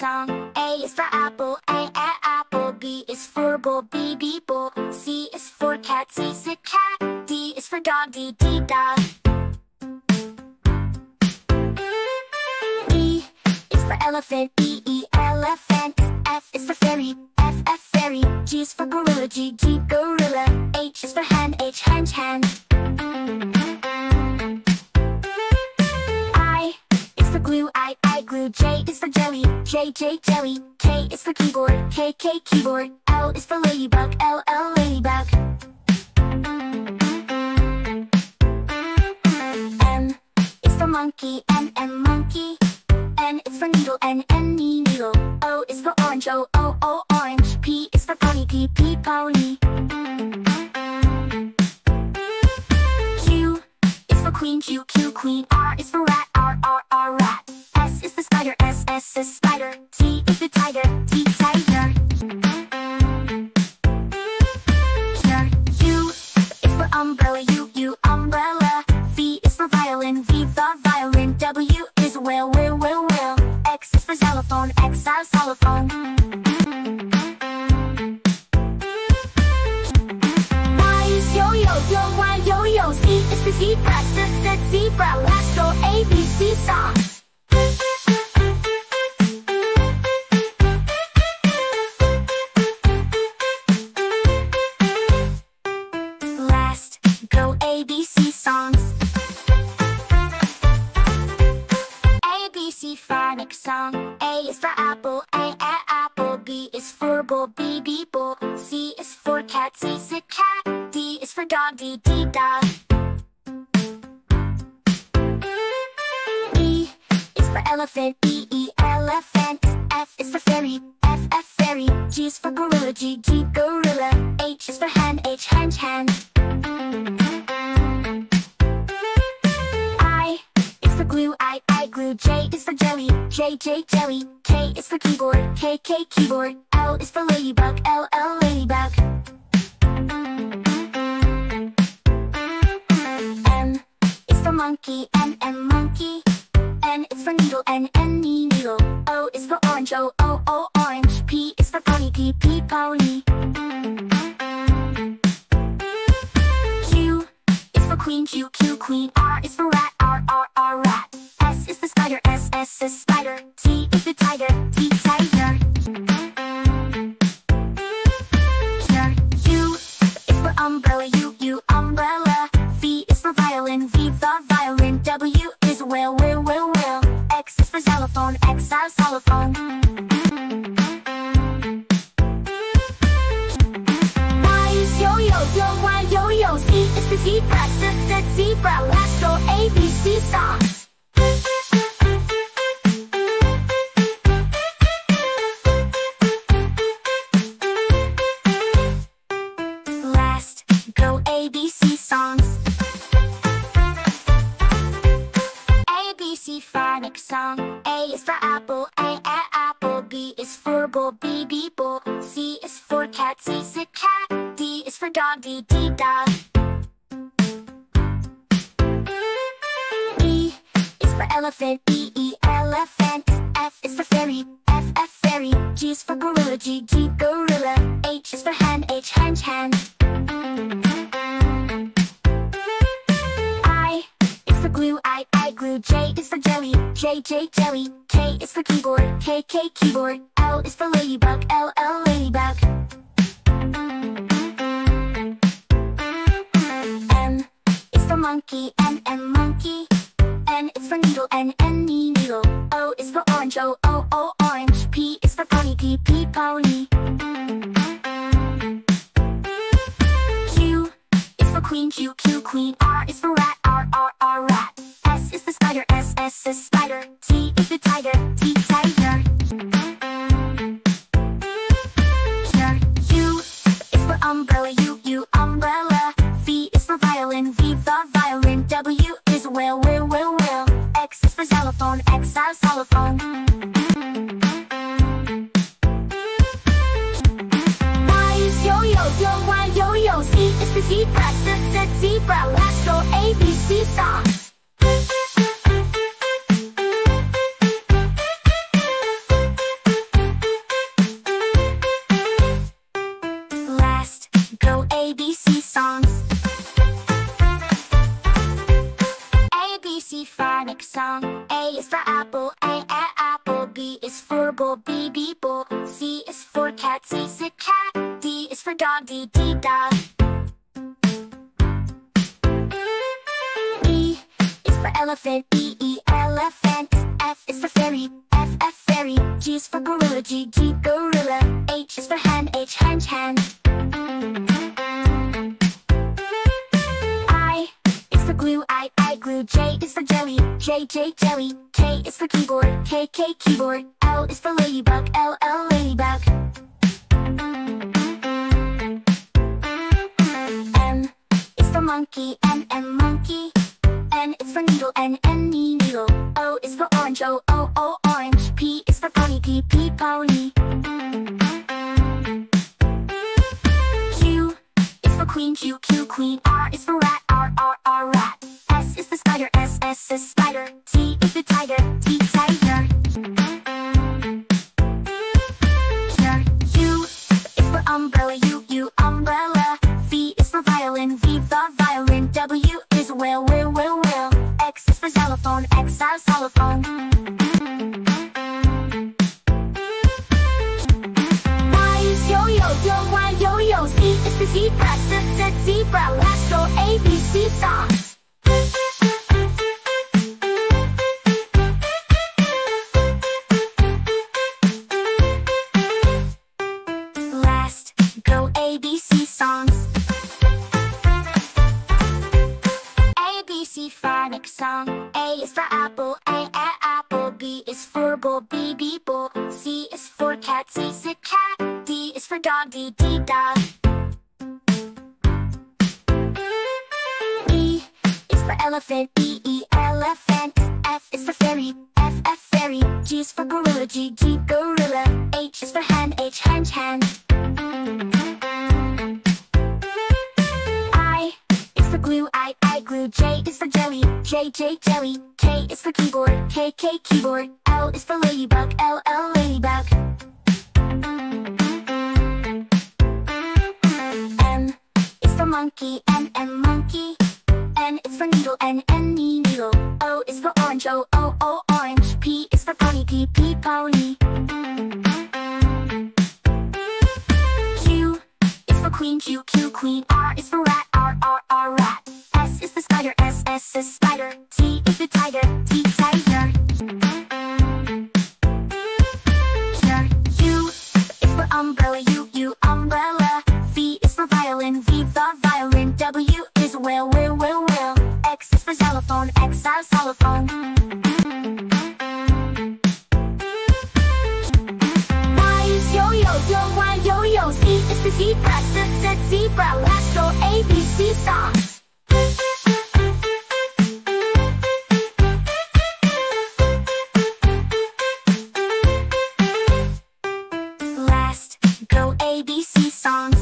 song. A is for apple, A, A, apple. B is for bull, B, B, bull. C is for cat, C, is cat. D is for dog, D, D, dog. E is for elephant, E, E, elephant. F is for fairy, F, F, fairy. G is for gorilla, G, G, gorilla. H is for hen, H, hench, hen. I is for glue, I, I glue. J is for J, J, jelly. K is for keyboard, K, K, keyboard. L is for ladybug, L, L, ladybug. M is for monkey, M, M, monkey. N is for needle, N, N, needle. O is for orange, O, O, O, orange. P is for pony, P, P, pony. Q is for queen, Q, Q, queen. R is for rat, R, R, R, rat. S is the spider, S, S is spider. W is whale, whale, whale, whale. X is for xylophone, X, our xylophone. Y is yo yo yo Y yo yo Z is for zebra Z Z zebra Let's go A B C for dog, D, D dog. E is for elephant, E, E elephant. F is for fairy, F, F fairy. G is for gorilla, G, G gorilla. H is for hen, H hench hen. I is for glue, I, I glue. J is for jelly, J, J, jelly. K is for keyboard, K, K, keyboard. L is for ladybug, L, L, ladybug. Monkey, M, M, monkey. N is for needle, N, N, needle. O is for orange, O, O, O, orange. P is for pony, P, P, pony. Q is for queen, Q, Q, queen. R is for rat, R, R, R, rat. S is the spider, S, S is spider. B C songs. Last go A B C songs. A B C phonics song. A is for apple, A, A apple. B is for bull, B, B bull. C is for cat, C is a cat. D is for dog, D, D dog. J, jelly. K is for keyboard, K, K, keyboard. L is for ladybug, L, L, ladybug. M is for monkey, M, M, monkey. N is for needle, N, N, needle. O is for orange, O, O, O, orange. P is for pony, P, P, pony. Q is for queen, Q, Q, queen. R is for rat, R, R, R, rat. S is spider. T is the tiger, T, tiger. Here, U is for umbrella, U, U, umbrella. V is for violin, V, the violin. W is whale, whale, whale, whale. X is for xylophone, X, our xylophone. Y is yo yo yo Y yo yo Z is for zebra Z Z zebra Let's go A B C songs. Song. A is for apple, A, A, apple. B is for bull, B, B, bull. C is for cat, C is a cat. D is for dog, D, D, dog. E is for elephant, E, E, elephant. F is for fairy, F, F, fairy. G is for gorilla, G, G, gorilla. H is for hen, H, hen, hen. I is for glue, I, glue. J is for jelly, J, J, jelly. K is for keyboard, K, K, keyboard. L is for ladybug, L, L, ladybug. M is for monkey, M, M, monkey. N is for needle, N, N, needle. O is for orange, O, O, O, orange. P is for pony, P, P, pony. Q is for queen, Q, Q, queen. R is for rat, R, R, R, rat. Is the spider, S, S is spider. T is the tiger, T, tiger. Here, U is for umbrella, U, U, umbrella. V is for violin, V, the violin. W is whale, whale, whale, whale. X is for xylophone, X, xylophone. Y is yo-yo, yo, Y, yo-yo. Z is for zebra, Z, Z, zebra. Let's go A, B, C songs. D. E is for elephant, E, E, elephant. F is for fairy, F, F, fairy. G is for gorilla, G, G, gorilla. H is for hen, H, hen, hen. I is for glue, I, I glue. J is for jelly, J, J, jelly. K is for keyboard, K, K, keyboard. L is for ladybug, L, L, ladybug. Monkey, M, M, monkey. N is for needle, N, N, needle. O is for orange, O, O, O, orange. P is for pony, P, P, pony. Last, go ABC songs.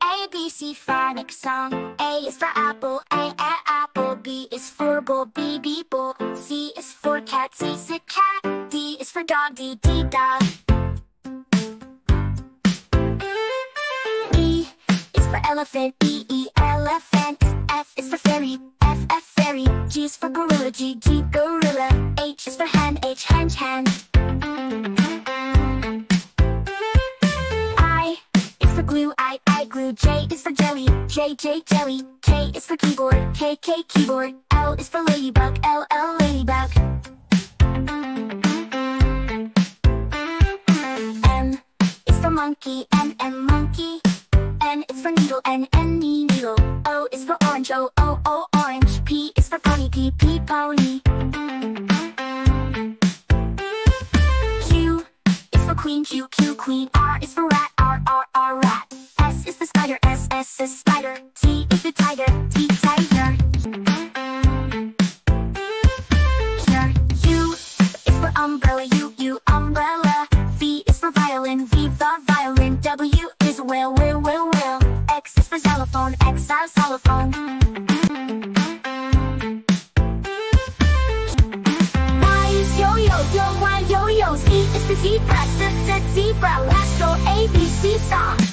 ABC phonics song. A is for apple, A, A, apple. B is for bull, B, B, bull. C is for cat, C is a cat. D is for dog, D, D, dog. Elephant, E, E, elephant. F is for fairy, F, F, fairy. G is for gorilla, G, G, gorilla. H is for hen, H, hen, hen. I is for glue, I, I glue. J is for jelly, J, J, jelly. K is for keyboard, K, K, keyboard. L is for ladybug, L, L, ladybug. Monkey, M, M, monkey. N is for needle, N, N, needle. O is for orange, O, O, O, orange. P is for pony, P, P, pony. Q is for queen, Q, Q, queen. R is for rat, R, R, R, rat. S is the spider, S, S is spider. Is for zebra, Z, Z, zebra. Let's go A, B, C songs.